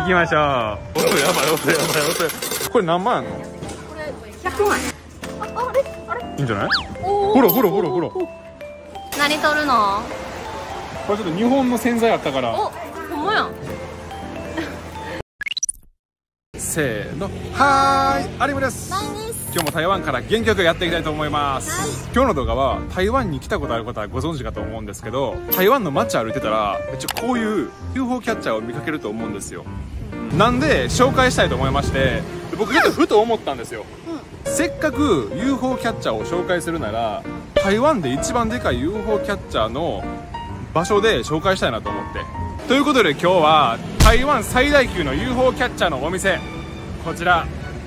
行きましょう。音やばい音やばい音これ何万の？これ100万。ああれ？あれ？いいんじゃない？ほらほらほらほら。何取るの？これちょっと日本の洗剤あったから。おほんまや。ん せーの。はーい有馬です。ナイです今日も台湾から元気よくやっていきたいと思います、はい。今日の動画は台湾に来たことある方はご存知かと思うんですけど台湾の街歩いてたらめっちゃこういう UFO キャッチャーを見かけると思うんですよ。なんで紹介したいと思いまして僕ちょっとふと思ったんですよ。せっかく UFO キャッチャーを紹介するなら台湾で一番でかい UFO キャッチャーの場所で紹介したいなと思って。ということで今日は台湾最大級の UFO キャッチャーのお店こちら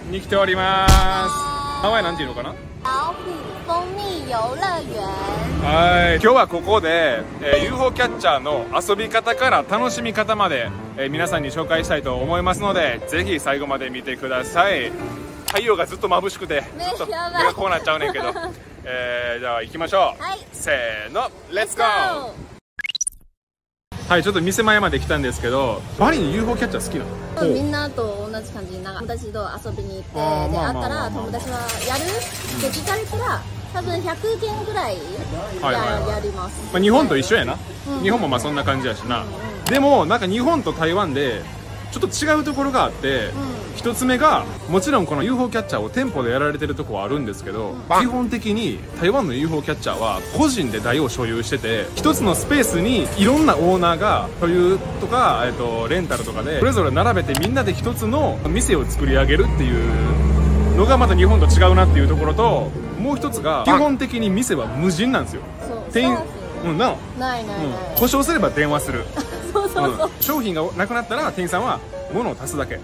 に来ております名前なんていうのかな？老虎蜂蜜遊乐園。はい。今日はここで、えー UFO キャッチャーの遊び方から楽しみ方まで、えー皆さんに紹介したいと思いますのでぜひ最後まで見てください。太陽がずっと眩しくてねちょっと目がこうなっちゃうねんけど、えーじゃあ行きましょう、はい。せーのレッツゴーはいちょっと店前まで来たんですけどバリに UFO キャッチャー好きなの？みんなと同じ感じなんか友達と遊びに行ってで会ったら友達はやる？って聞かれたら多分100件ぐらいややります。まあ、日本と一緒やな、うん。日本もまあそんな感じやしな、でもなんか日本と台湾でちょっと違うところがあって、う一つ目がもちろんこの UFO キャッチャーを店舗でやられてるとこはあるんですけど、基本的に台湾の UFO キャッチャーは個人で台を所有してて一つのスペースにいろんなオーナーが所有とか、えっと、レンタルとかでそれぞれ並べてみんなで一つの店を作り上げるっていうのがまた日本と違うなっていうところともう一つが基本的に店は無人なんですよ。店員。うんな。ないないない、うん、故障すれば電話する、そうそうそう、うん。商品がなくなったら店員さんは物を足すだけ。うん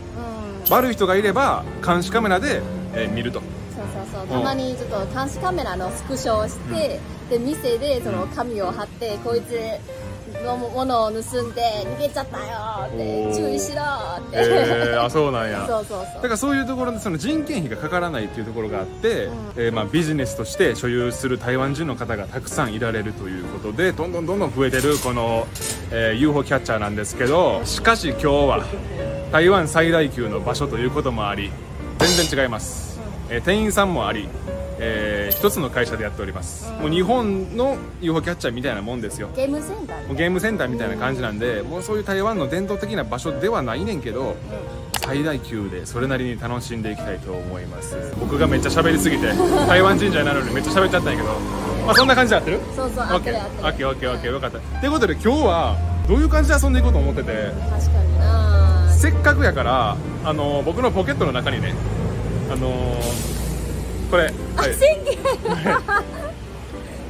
悪い人がいれば監視カメラで、えー見ると。そうそうそう。たまにちょっと監視カメラのスクショをして、で店でその紙を貼ってこいつのものを盗んで逃げちゃったよっておー。注意しろって、えー、あそうなんや。そうそうそう。だからそういうところでその人件費がかからないっていうところがあって、うん。えーまあ、ビジネスとして所有する台湾人の方がたくさんいられるということでどんどんどんどん増えてるこの、えー UFO キャッチャーなんですけどしかし今日は台湾最大級の場所ということもあり全然違います、えー店員さんもあり、えー一つの会社でやっております、もう日本の UFO キャッチャーみたいなもんですよ。ゲームセンターゲームセンターみたいな感じなんでもうそういう台湾の伝統的な場所ではないねんけど最大級でそれなりに楽しんでいきたいと思います。僕がめっちゃ喋りすぎて 台湾人じゃないのにめっちゃ喋っちゃったんやけどまあそんな感じでやってる？そうそうオッケー。合ってる合ってる。オッケーオッケーオッケーよかった。ということで今日はどういう感じで遊んでいこうと思ってて？確かに。なせっかくやからあの僕のポケットの中にねあのこれ、はい。宣言。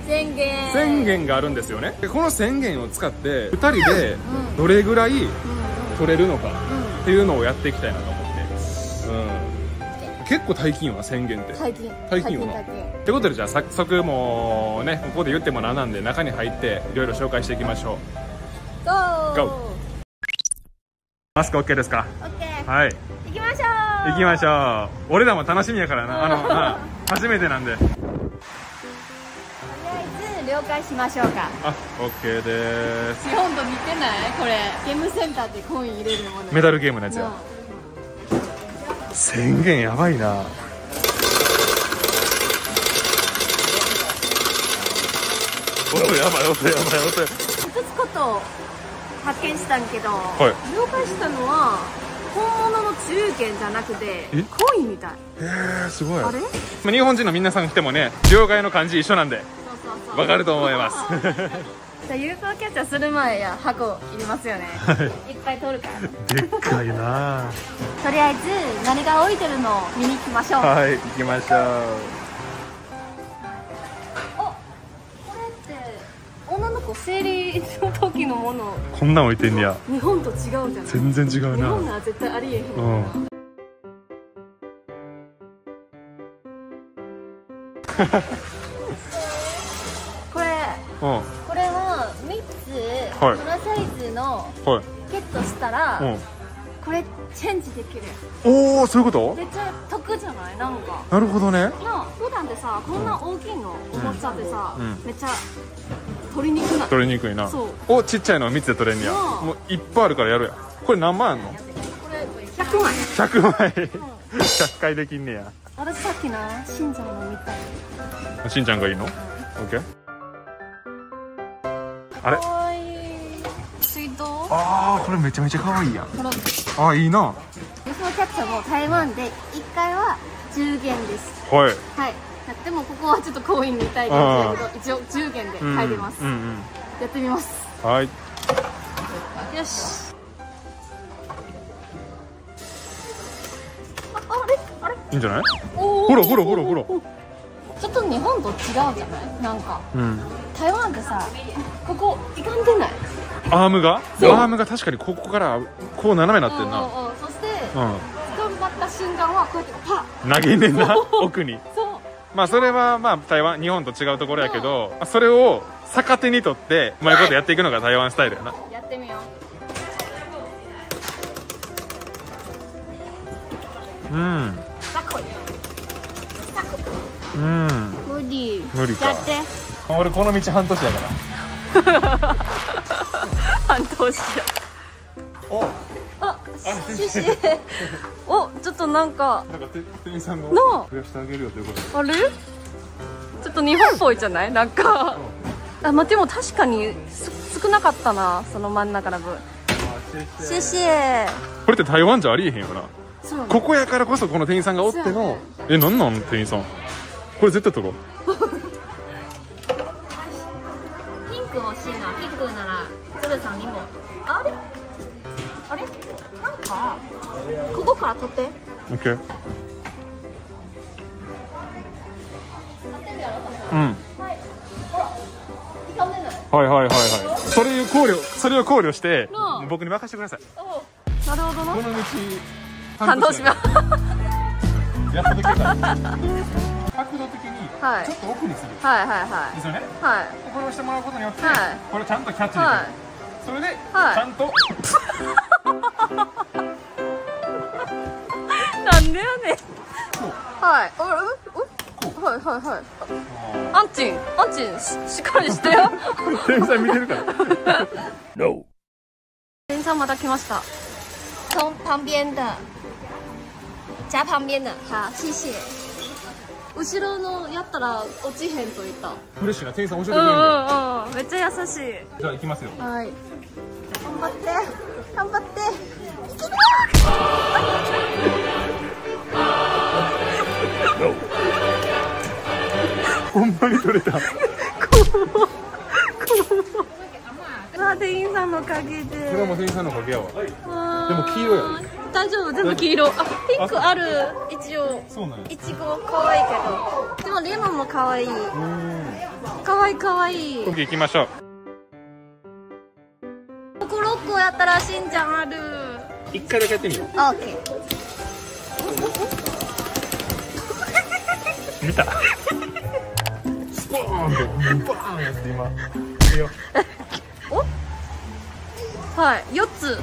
宣言。宣言があるんですよね。でこの宣言を使って2人でうん。どれぐらいうん。取れるのかうん。っていうのをやっていきたいなと思って、うん、結構大金よな宣言って。最近最近よな。最近ってことでじゃあ早速もうねここで言ってもなんなんで中に入っていろいろ紹介していきましょう。Go マスク OK ですか？オッケーはい。行きましょう。行きましょう。俺らも楽しみやからな。あの な初めてなんで。とりあえず了解しましょうか。あ OK です。日本と似てない？これゲームセンターでコイン入れるもの。メダルゲームのやつや。宣言やばいな。おいやばいおいやばいおい。一つことを発見したんけど、い。了解したのは本物の中元じゃなくてえ？コインみたい。へえすごい。あれ？まあ日本人の皆さん来てもね両替の漢字一緒なんでわかると思います。じゃあ UFO キャッチャーする前や箱いりますよね、い、っぱい取るから。でっかいな。とりあえず何が置いてるのを見に行きましょう。はい行きましょう生理の時のもの。こんなん置いてんねや。日本と違うじゃない。全然違う日な本なら絶対ありえへん、うん。これうん。これは3つ、はい。このサイズのはい。ゲットしたら、うん。これチェンジできる。おおそういうこと？めっちゃ得じゃない？なんか。なるほどね。な普段でさこんな大きいのおもちゃでさ、うん。めっちゃ取りにくな。い取りにくいな。おちっちゃいの3つで取れんねや。うん。もういっぱいあるからやるやこれ何万あんの？これ100枚100枚100回できんねや。私さっきなしんちゃんの見た。いしんちゃんがいいの ?OK? あれ？水道？ああこれめちゃめちゃ可愛いやん。あーいいな。UFO キャッチャーも台湾で1回は10元です。はい。はい でもここはちょっとコインみたいなけど一応10元で入ります、うんうんやってみます。うんはい。よし。ああれ？あれ？いいんじゃない？ほらほらほらほら。ちょっと日本と違うじゃない？なんか。うん。台湾ってさここいかんでない？アームが？アームが確かにここからこう斜めになってんな。うんうんうん。そしてう頑張った瞬間はこうやってパッ。ん投げんねんな奥に。そうまあそれはまあ台湾日本と違うところやけどまあそれを逆手にとってうまいことやっていくのが台湾スタイルやな。やってみよう。うん。うん。無理。無理か。やって。俺この道半年やから。半年おあシシおちょっとなんかなんか店員さん増やしてあげるよということで。あれ？ちょっと日本っぽいじゃない？なんか。あまあでも確かにす少なかったなその真ん中の分シェシェこれって台湾じゃありえへんよな。ここやからこそこの店員さんがおっての。ね。えなんなん店員さん？これ絶対取ろうかここから取って。OK うん。はいはいはいはい。それを考慮それを考慮して僕に任せてください。なるほどな。この道感動しまやっとできた角度的にはいちょっと奥にする。はいはいはですよね。いはい。これをしてもらうことによって、はい。これちゃんとキャッチできる、はい。それで、はい。ちゃんとなんでやね。んはい。あれ？ううはいはいはい。あんちんあんちんししっかりしてよ。店員さん見てるから。No. 店員さんまた来ました。从旁边的。夹旁边的。好谢謝後ろのやったら落ちへんと言った。フレッシュな店員さん教えてくうんうれるんで、んうん。めっちゃ優しい。じゃあ行きますよ。はい。頑張って。頑張って。いける No. ほんまに取れた。わあ店員さんのおかげで。これはもう店員さんのおかげやわ。わでも黄色や大丈夫全部黄色。あピンクある一応。そうなんや。いちご可愛いけど。でもレモンも可愛い。うん。可愛い可愛い。OK 行きましょう。ここ6個やったらしんちゃんある。一回だけやってみよう。オッケー。見たスポーンってバーンやって今。いいよ。はい4つ。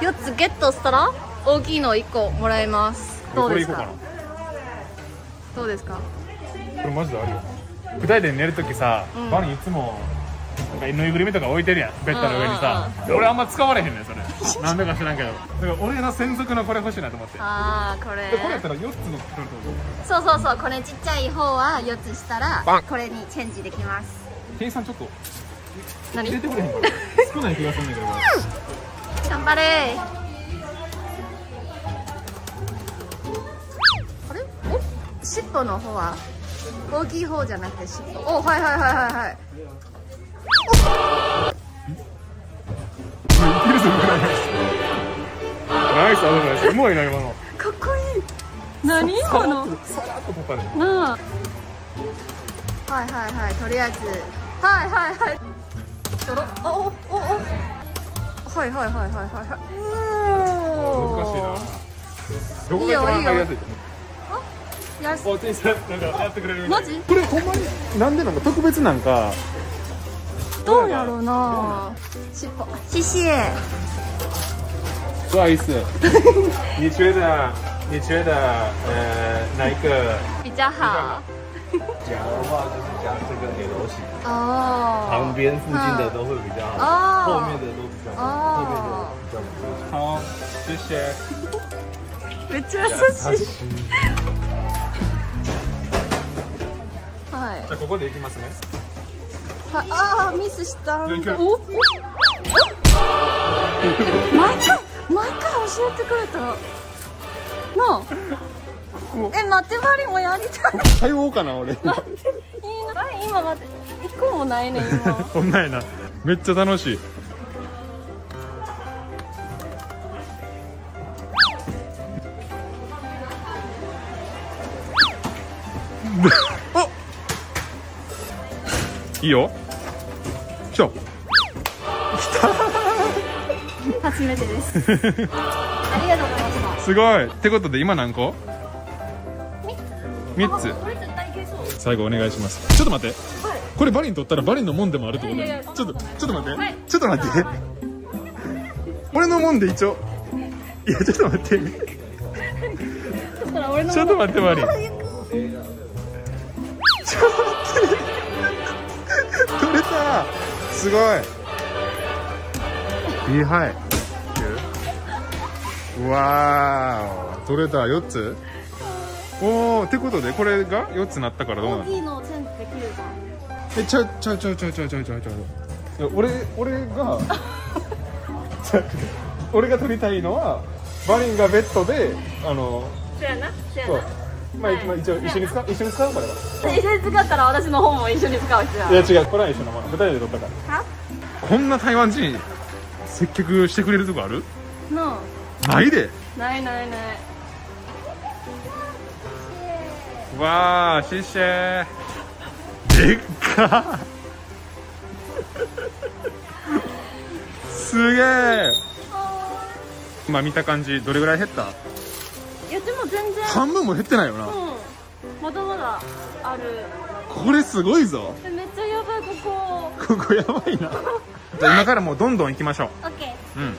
4つゲットしたら大きいの1個もらえます。どうですか？これ行こどうですか？これマジであるよ。二人で寝るときさ、うん。バニーいつもなんかぬいぐるみとか置いてるやんベッドの上にさ、うんうん俺あんま使われへんねんそれ。なんでか知らんけど。だから俺の専属のこれ欲しいなと思って。ああこれ。でこれやったら4つの取るってことそうそうそうこれちっちゃい方は4つしたらこれにチェンジできます。店員さんちょっと何？入れてくれへんかな。少ない気がするんだけど。頑張れ。あれ？お尻尾の方は？大きい方じゃなくて尻尾。おはいはいはいはいはいナイスアドバイスうまいな今の。かっこいい。何さ今の？さらっと取ったね。なあ。はいはいはい。とりあえず。はいはいはい。ちょろおおおお。はいはいはいはいはい。はいお難しいなおどこが一番入りやすいと思うやすお店なんかやってくれるマジ？これほんまになんでなんか特別なんかどうやろうな。尻尾。谢谢不好意思。你觉得你觉得呃哪一个？比较好。夹的话就是夹这个 L 型，哦。旁边附近的都会比较好，哦。后面的都比较好，后面的比较好。谢谢。めっちゃ優しいはいじゃあここで行きますねはい、ああミスした毎回毎回教えてくれた。なあ。え待ってバリもやりたい。対応かな俺。いいな。今待って。一個もないね今。こんなんやな。めっちゃ楽しいいいよ来た初めてです。ありがとうございましすごい。ってことで今何個？3つ。たこれ絶対いけそう。最後お願いします。ちょっと待って。はい。これバリにとったらバリのもんでもあるってことね。ちょっとちょっと待って、はい。ちょっと待って。俺のもんで一応。いや ちょっと待って。ちょっと待って。バリち ょっと待って取れたすごい。いいはいうわー取れた4つ？おおってことでこれが？4つなったからどうなの？大きいの全部できるじゃんえちゃうちゃうちゃうちゃうちゃうちゃうちゃうちゃ俺俺が 俺が取りたいのはバリンがベッドであのそやなそう。なまあ、まあ一応一緒に使う一緒に使う？から一緒に使ったら私の本も一緒に使ういや違う。これは一緒のもの。二人で取ったから。は？こんな台湾人接客してくれるとこある？のないで。ないないない。わあシェシェ。でっか。すげえ。今見た感じどれぐらい減った？いやでも全然。半分も減ってないよな。うん。まだまだある。これすごいぞ。えめっちゃやばいここ。ここやばいな。じゃあ今からもうどんどん行きましょオッケーううん。こ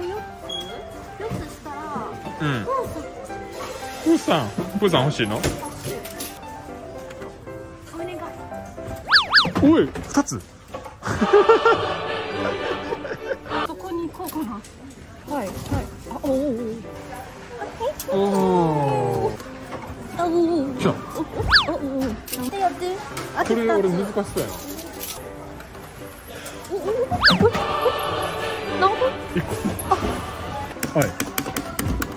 れ4つ4つしたらうん。プーさん。プーさん欲しいの？お願い。おい二つ これ俺難しそうやなはい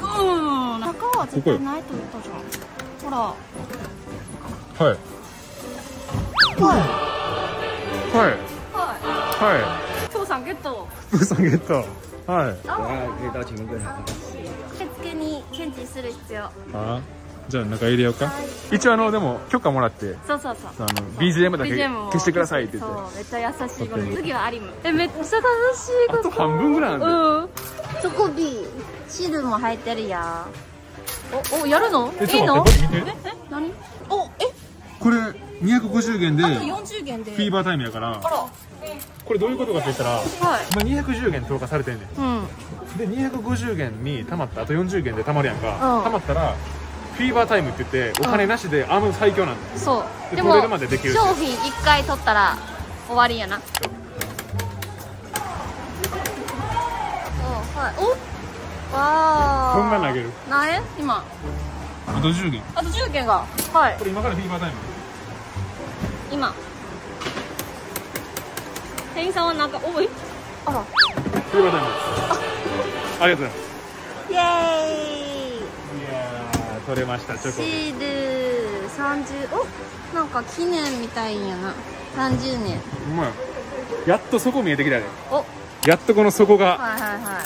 うん中は絶対ないと言ったじゃんほらはいはいはいははい父さんゲットプーさんゲットはい等下可以到前面柜台。受付に検知する必要あじゃあ中入れようか。一応あのでも許可もらってそうそうそう。あの BGM だけ消してくださいって言って。そうめっちゃ優しい子 OK 次はアリム。えめっちゃ楽しいあと半分ぐらいなんだうん。チョコビー汁も入ってるやおおやるの？いいの？ええ何？おえ？これ250元であとフ40元で。ィーバータイムやからあら。これどういうことかって言ったらはい。今210元投下されてんねん。うん。で250元に溜まったあと40元で溜まるやんか。うん。溜まったらフィーバータイムって言ってお金なしであの最強なんだよ。そう。でで取れるまでできる商品1回取ったら終わりやな。そう。はい。おわあこんな投げる。何今。あと10元。あと10件が。はい。これ今からフィーバータイム。今。店員さんはなんかおい？あら。フィーバータイムです。ありがとうございます。イエーイ取れましたチョコシール30おなんか記念みたいんやな。30年。うまいやっと底見えてきたねお。はいやっとこの底が。はいはい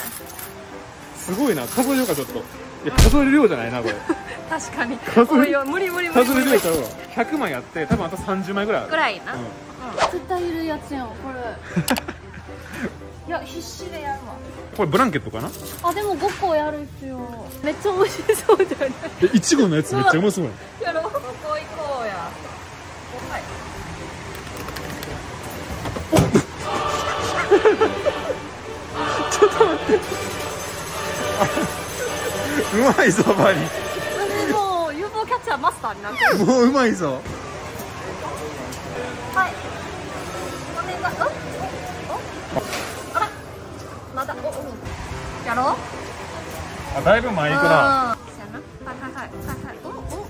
すごいな。数えようかちょっと。いや数える量じゃないなこれ。確かに。数えおいおい無理無理無理数える量ちゃうわ。100枚あって多分あと30枚ぐらいある。ぐらいな、うん。うん。絶対いるやつやんこれ いや必死でやるわ。これブランケットかな？あでも5個やる必要。めっちゃ美味しそうじゃない？えいちごのやつめっちゃうまそうやろうここ行こうや。はいうまいぞバリ。でも UFO キャッチャーマスターになってる。もううまいぞ。はいろ？うあだいぶ前行くな。いはいはいはいはいおおお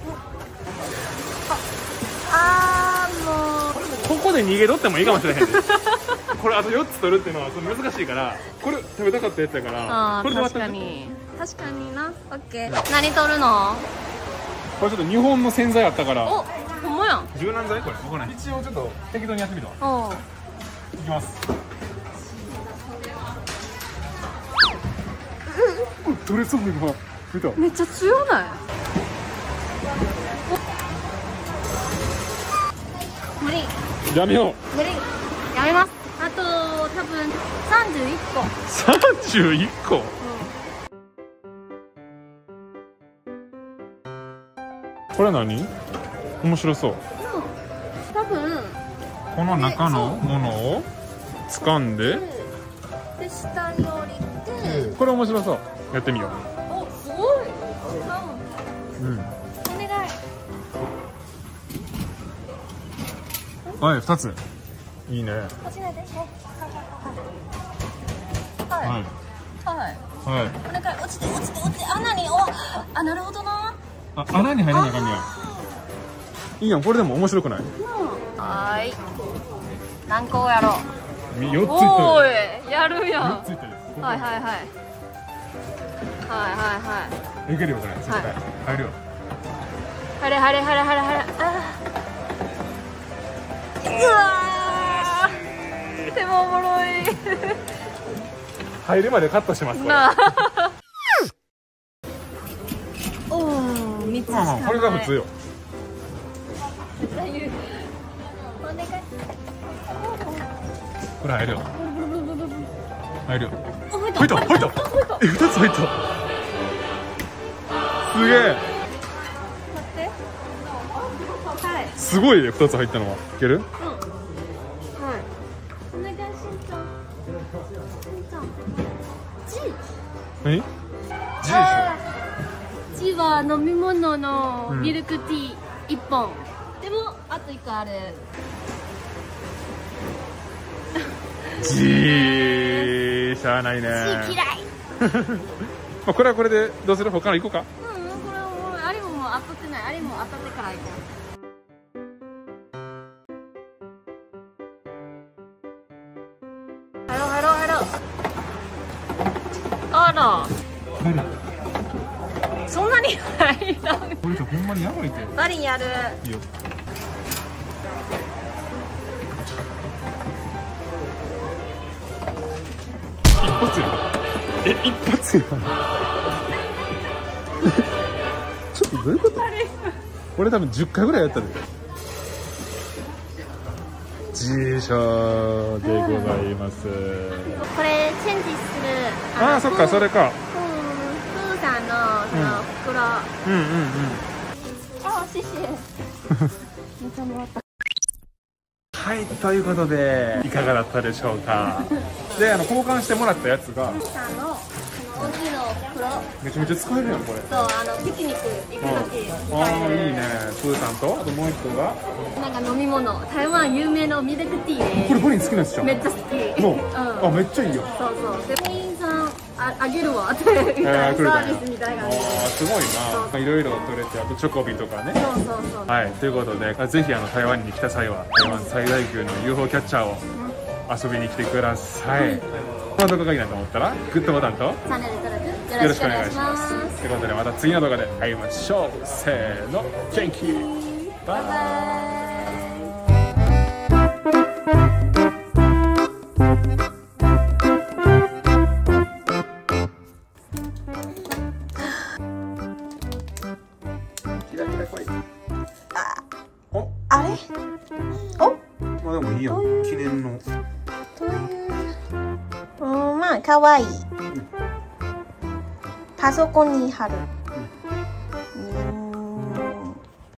ああーもうここで逃げ取ってもいいかもしれへん。で これあと4つ取るっていうのは難しいからこれ食べたかったやつやからこれ確かに。確かにな。オッケー。何取るの？これちょっと日本の洗剤あったから。おほんまやん。柔軟剤？これこれ一応ちょっと適当にやってみたわ。いきます取れそう今見た。めっちゃ強ない？無理。やめよう。無理。やめます。あと多分31個31個こ。れ何？面白そう。多分。この中のものを掴んで。で下に降りて。これ面白そうやってみよおすごい。うんううんお願い。はい2つ。いいね。こちらでははい。い。はい。はい。お願い落ちて落ちて落ちて穴におあなるほどな。あ穴に入らなあかんねや。いいやんこれでも面白くない？はーい。何個やろ。う4ついてる。やるやん。4ついてる。はいはいはいはいはいはい。いけるよこれ。絶対はい。入るよ。はれはれはれはれ。はれあー。うわー。でもおもろい。入るまでカットしますなあ。おお三つしかこれが普通よこれ入るよ。入るよ。入った入った。え2つ入ったすげえ。待ってはいすごいね2つ入ったのは。いける？うん。はい。お願いしんちゃんしんちゃん。G 何？G でしあー G は飲み物のうん。ミルクティー一本、でもあと一個ある。ょ G しゃあないね。G 嫌い。まあこれはこれでどうする？他の行こうかあれも当たってから行こう。そんなに入らん。これじゃほんまにやばいってバリンやる。いいよ。一発や。え一発やどういうこと？俺多分10回ぐらいやったで。シャでございます。これチェンジするああそっかそれか。うんプーさんのその袋、うんうんうん。あシェシ。ェめっちゃもらったはいということでいかがだったでしょうか。であの交換してもらったやつが。さんのこの大きいの袋めちゃめちゃ使えるやんこれ。とあのピクニック行く時。ああいいね。プーさんと？あともう一個が？なんか飲み物台湾有名のミルクティーね。これボリン好きなやつじゃん。めっちゃ好き。もう、うん。あめっちゃいいよ。そうそう。で店員さんああげるわ。って言ったらえー来るかサービスみたいな。あすごいな。いろいろ取れてあとチョコビとかね。そうそうそう。はい。ということでぜひあの台湾に来た際は台湾最大級の UFO キャッチャーを遊びに来てください。この動画がいいなと思ったら？グッドボタンと？チャンネルよろしくお願いします。ということでまた次の動画で会いましょう。せーの。元気バイバイあ。れ？まあでもいい記念の。という。うんまあかわいいパソコンに貼る。